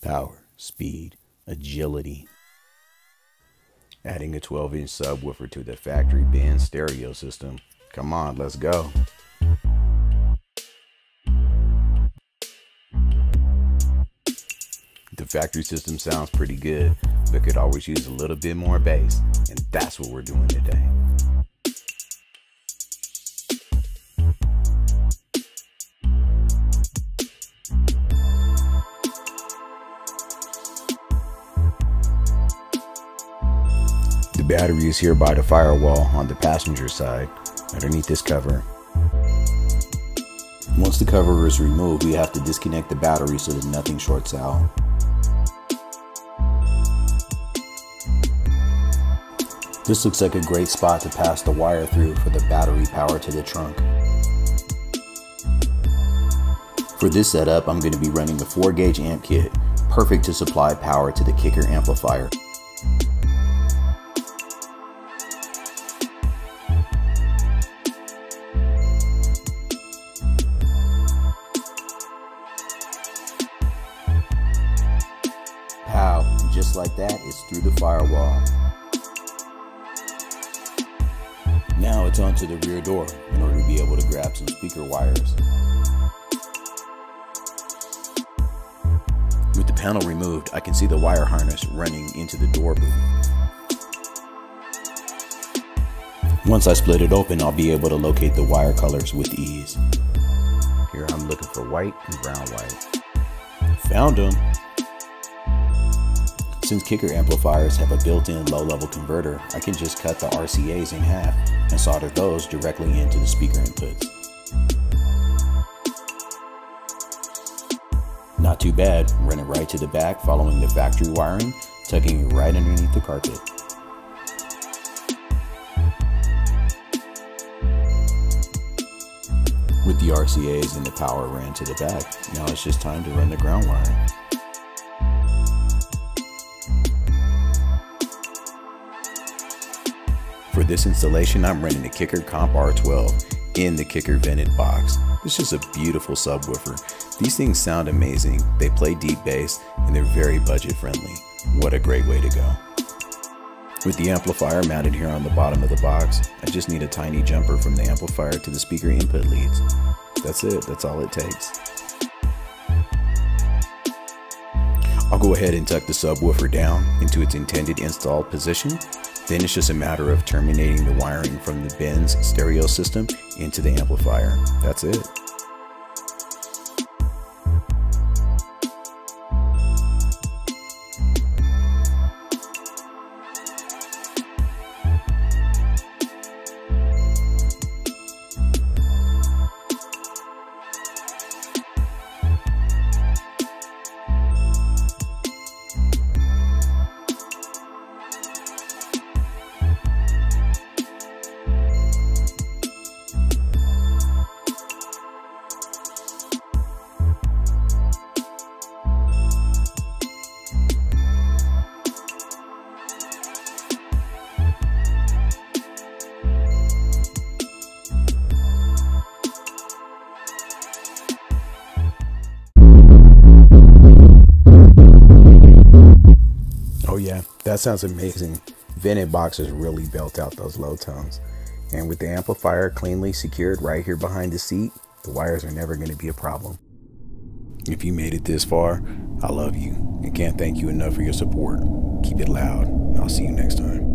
power, speed, agility. Adding a 12 inch subwoofer to the factory Benz stereo system. Come on, let's go. The factory system sounds pretty good, but could always use a little bit more bass, and that's what we're doing today. Battery is here by the firewall on the passenger side, underneath this cover. Once the cover is removed, we have to disconnect the battery so that nothing shorts out. This looks like a great spot to pass the wire through for the battery power to the trunk. For this setup, I'm going to be running a 4 gauge amp kit, perfect to supply power to the kicker amplifier. Pow, just like that, it's through the firewall. Now it's onto the rear door in order to be able to grab some speaker wires. With the panel removed, I can see the wire harness running into the door boot. Once I split it open, I'll be able to locate the wire colors with ease. Here I'm looking for white and brown white. Found them! Since kicker amplifiers have a built-in low-level converter, I can just cut the RCAs in half and solder those directly into the speaker inputs. Not too bad, run it right to the back following the factory wiring, tucking it right underneath the carpet. With the RCAs and the power ran to the back, now it's just time to run the ground wiring. This installation, I'm running the Kicker Comp R12 in the Kicker vented box. It's just a beautiful subwoofer. These things sound amazing. They play deep bass and they're very budget friendly. What a great way to go. With the amplifier mounted here on the bottom of the box, I just need a tiny jumper from the amplifier to the speaker input leads. That's it, that's all it takes. I'll go ahead and tuck the subwoofer down into its intended installed position. Then it's just a matter of terminating the wiring from the Benz stereo system into the amplifier. That's it. Yeah, that sounds amazing. Vented boxes really belt out those low tones. And with the amplifier cleanly secured right here behind the seat, the wires are never going to be a problem. If you made it this far, I love you and can't thank you enough for your support. Keep it loud. I'll see you next time.